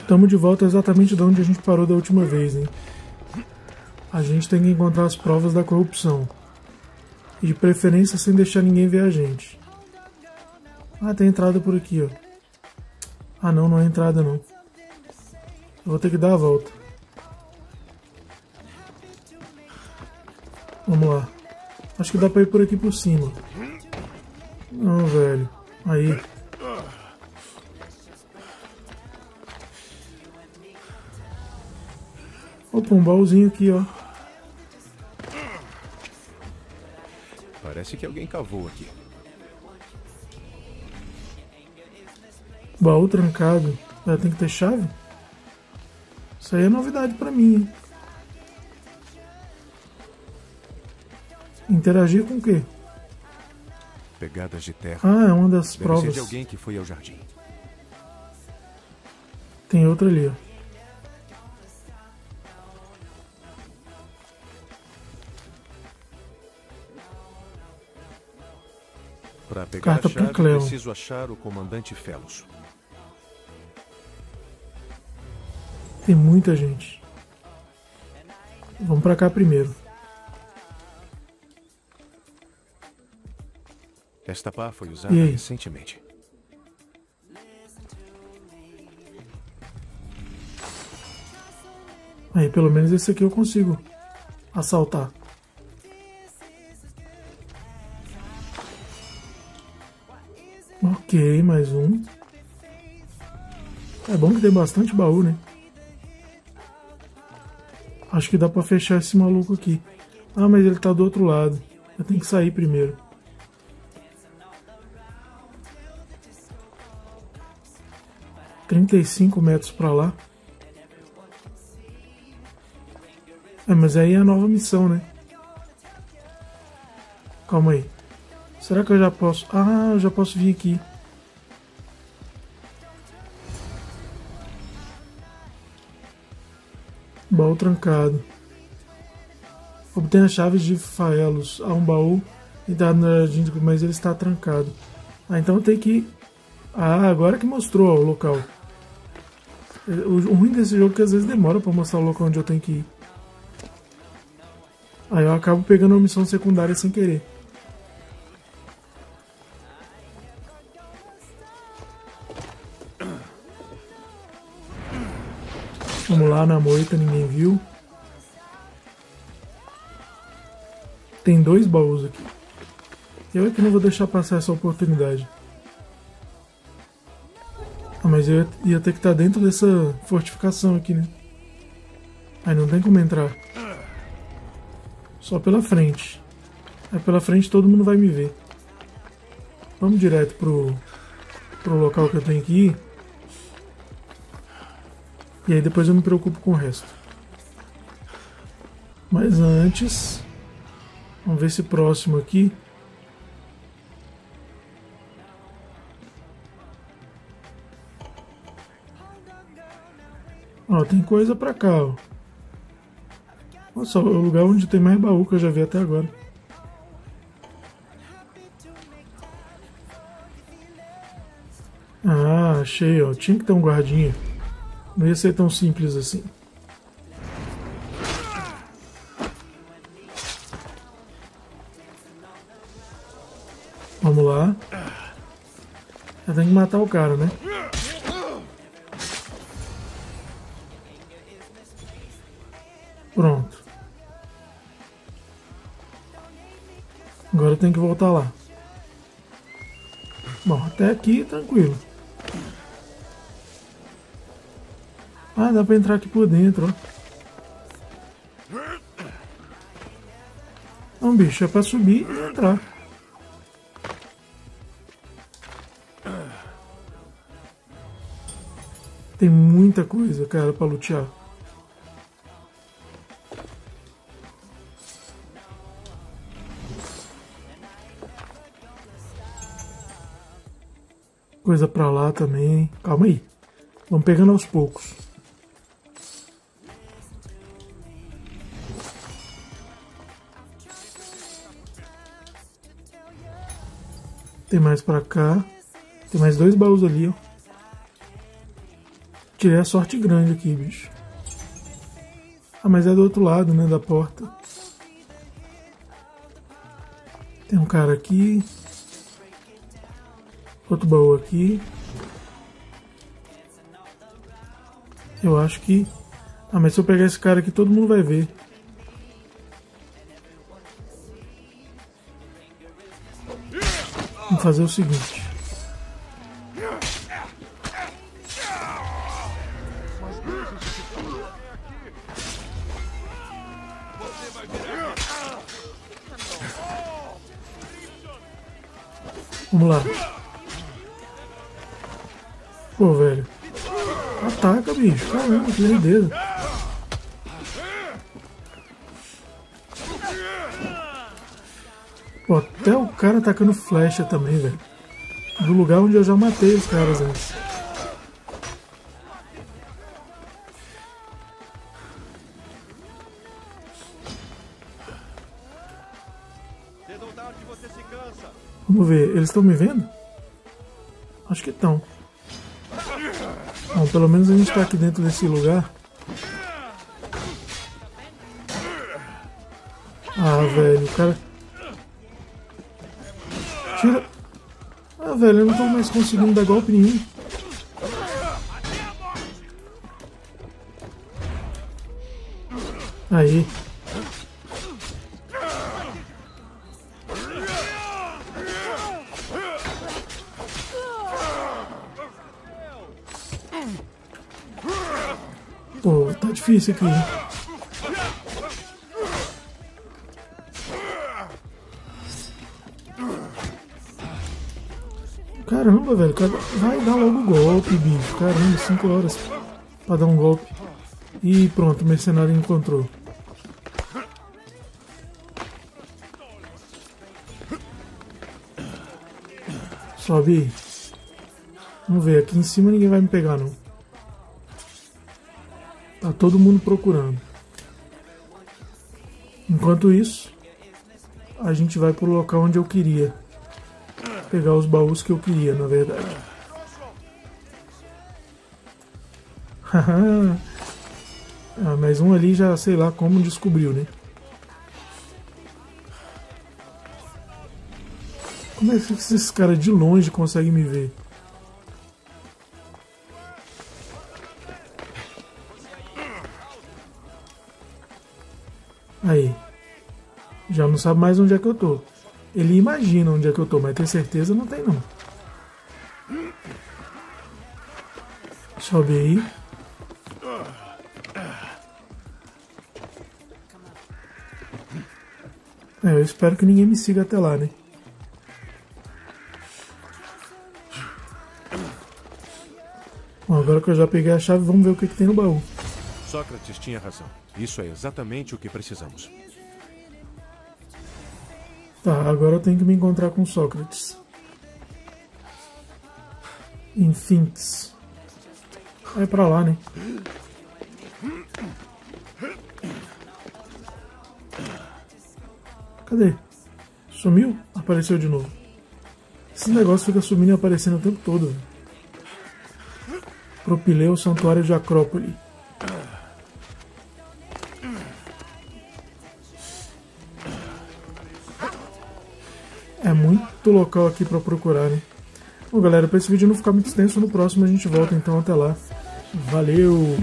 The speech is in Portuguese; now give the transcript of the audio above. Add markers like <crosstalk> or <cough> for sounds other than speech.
Estamos de volta exatamente de onde a gente parou da última vez, hein? A gente tem que encontrar as provas da corrupção. E de preferência sem deixar ninguém ver a gente. Ah, tem entrada por aqui, ó. Ah não, não é entrada não. Eu vou ter que dar a volta. Vamos lá. Acho que dá pra ir por aqui por cima. Não, velho. Aí. Opa, um baúzinho aqui, ó. Parece que alguém cavou aqui. Baú trancado. Já tem que ter chave? Isso aí é novidade pra mim, hein? Interagir com o quê? Pegadas de terra. Ah, é uma das Deve provas. de alguém que foi ao jardim. Tem outra ali, ó. Para pegar Carta a pro chave, Cleo. preciso achar o comandante Felos. Tem muita gente. Vamos pra cá primeiro. Esta pá foi usada E recentemente. Aí, pelo menos esse aqui eu consigo assaltar. Ok, mais um. É bom que tem bastante baú, né? Acho que dá pra fechar esse maluco aqui. Ah, mas ele tá do outro lado. Eu tenho que sair primeiro. Trinta e cinco metros pra lá. É, mas aí é a nova missão, né? Calma aí. Será que eu já posso. Ah, eu já posso vir aqui. Baú trancado. Obtenha chaves de faelos. Há um baú e dá na gente, mas ele está trancado. Ah, então tenho que. Ah, agora que mostrou ó, o local. O ruim desse jogo é que às vezes demora pra mostrar o local onde eu tenho que ir. Aí eu acabo pegando uma missão secundária sem querer. Lá na moita, ninguém viu. Tem dois baús aqui. Eu é que não vou deixar passar essa oportunidade. Ah, mas eu ia, ter que estar dentro dessa fortificação aqui, né? Aí não tem como entrar. Só pela frente. Aí pela frente todo mundo vai me ver. Vamos direto pro, pro local que eu tenho que ir. E aí depois eu me preocupo com o resto. Mas antes. Vamos ver esse próximo aqui. Ó, tem coisa pra cá, ó. Nossa, o lugar onde tem mais baú que eu já vi até agora. Ah, achei, ó. Tinha que ter um guardinha. Não ia ser tão simples assim. Vamos lá. Eu tenho que matar o cara, né? Pronto. Agora tenho que voltar lá. Bom, até aqui tranquilo. Ah, dá pra entrar aqui por dentro, ó. Não, bicho, é pra subir e entrar. Tem muita coisa, cara, pra lutear. Coisa pra lá também. Calma aí. Vamos pegando aos poucos. Tem mais pra cá. Tem mais dois baús ali, ó. Tirei a sorte grande aqui, bicho. Ah, mas é do outro lado, né, da porta. Tem um cara aqui. Outro baú aqui. Eu acho que... Ah, mas se eu pegar esse cara aqui, todo mundo vai ver. Fazer o seguinte. Vamos lá. Pô, velho. Ataca, bicho. Caramba, que doideira. Cara atacando flecha também, velho. Do lugar onde eu já matei os caras antes. Vamos ver, eles estão me vendo? Acho que estão. Bom, pelo menos a gente está aqui dentro desse lugar. Ah, velho, o cara... Tira... Ah, velho, eu não tô mais conseguindo dar golpe nenhum. Aí. Pô, tá difícil aqui. Caramba, velho. Vai dar logo golpe, bicho. Caramba, 5 horas pra dar um golpe. E pronto, o mercenário encontrou. Sobe. Vamos ver, aqui em cima ninguém vai me pegar não. Tá todo mundo procurando. Enquanto isso, a gente vai pro local onde eu queria. Pegar os baús que eu queria, na verdade. <laughs> ah, mas um ali já sei lá como descobriu, né? Como é que esses caras de longe conseguem me ver? Aí. Já não sabe mais onde é que eu tô. Ele imagina onde é que eu tô, mas tem certeza não tem não. Sobe aí. É, eu espero que ninguém me siga até lá, né? Bom, agora que eu já peguei a chave, vamos ver o que, que tem no baú. Sócrates tinha razão. Isso é exatamente o que precisamos. Tá, agora eu tenho que me encontrar com Sócrates. Em Finks. É pra lá, né? Cadê? Sumiu? Apareceu de novo. Esse negócio fica sumindo e aparecendo o tempo todo. Propileu, Santuário de Acrópole. É muito local aqui para procurar, né? Bom, galera, para esse vídeo não ficar muito extenso, no próximo a gente volta então até lá. Valeu!